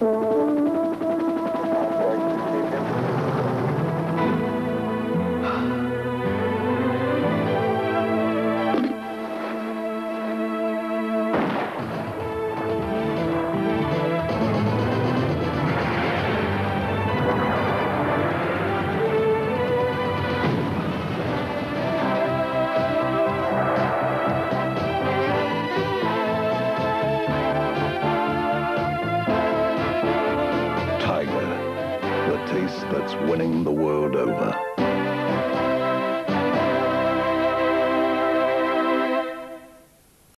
Tiger, taste that's winning the world over.